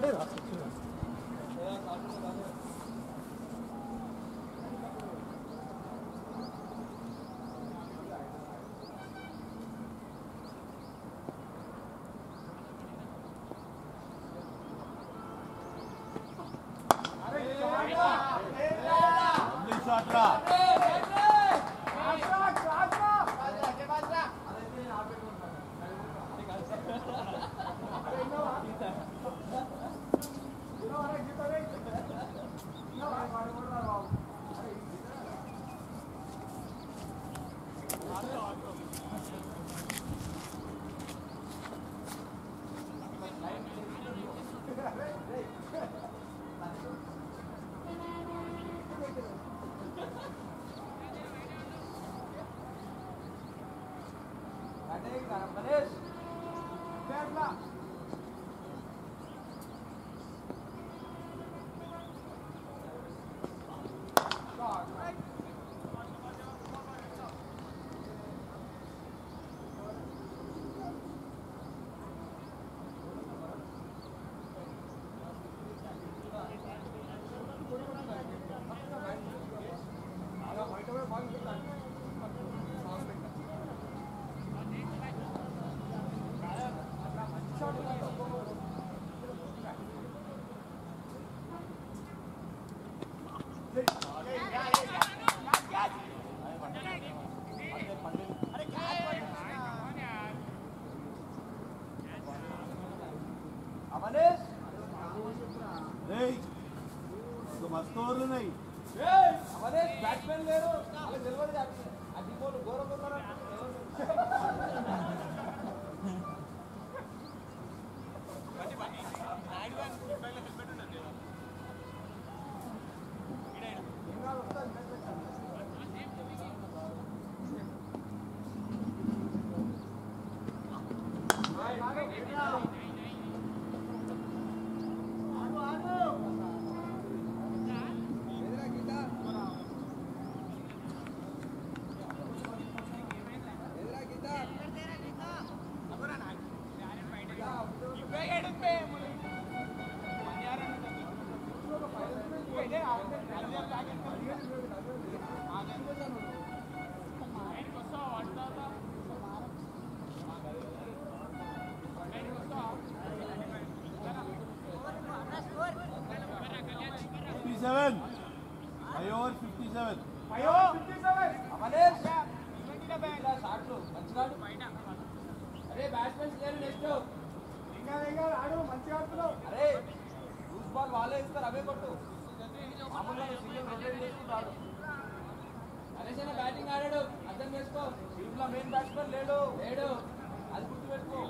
これ Verla. 57. 5 57. 5 57. అమలేష్ బయట అరే batsmen లేరు నెక్స్ట్ ఇంకా మంచిగా అరే లూజ్ బాల్ వాళ్ళే అవే కొట్టు. సింగిల్ బ్యాటింగ్ ఆడాడు అద్దం చేసుకో. మెయిన్ బ్యాట్స్మెన్ లేడు లేడు. అది గుర్తుపెట్టుకో.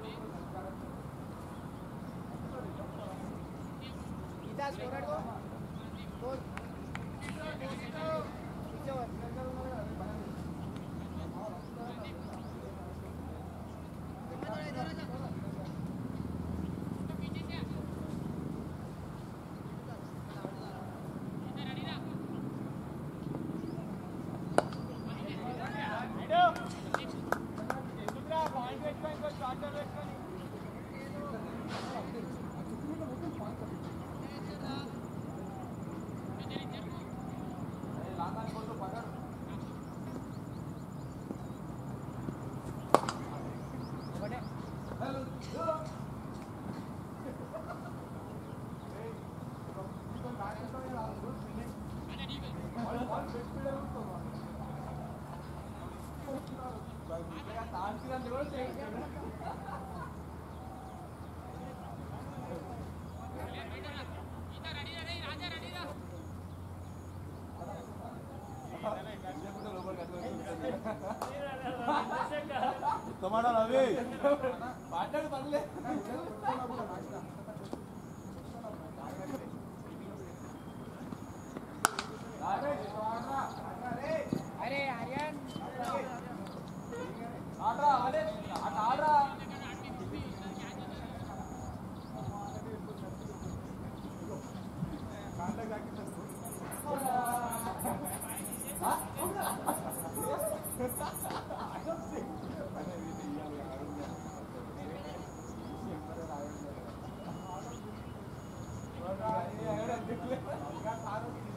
Tony. Thank you. టమాటా అవి. మాట్లాడు పర్లే よかった。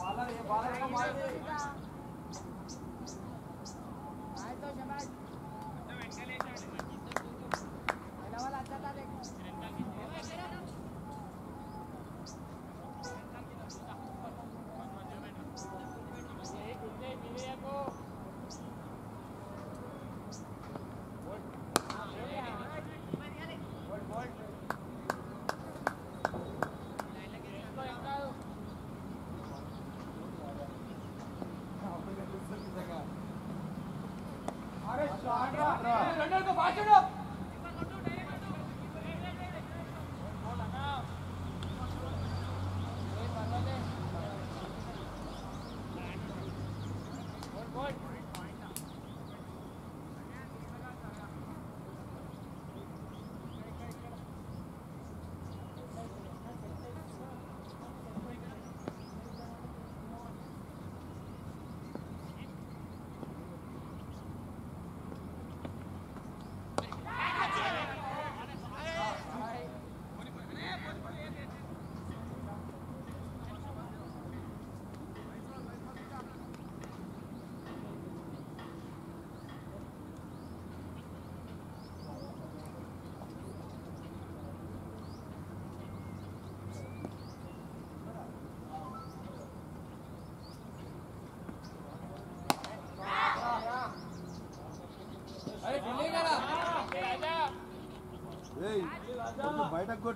Bala, bala, bala.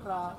是吧？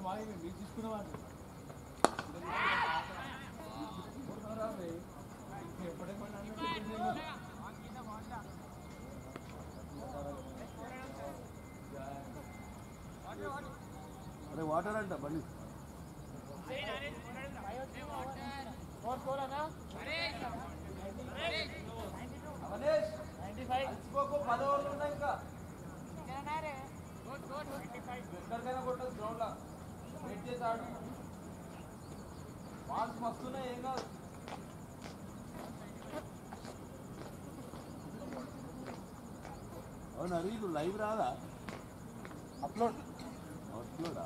మీరు తీసుకునేవాడిని ఎప్పుడేమన్నా అరే వాటర్ అంట బండి ఫోర్ ఫోర్ అన్నా అవనేష్ నైన్టీ ఫైవ్ అలసిపోకు పది ఓవర్లు ఉన్నాయి ఇంకా రే ఎక్కడికైనా కొట్టదు గ్రౌండ్ లా వెయిట్ చేసి ఆడు బాల్స్ మస్తున్నాయి ఏం కాదు. అవును అది లైవ్ రాదా? అప్లోడ్ అప్లోడా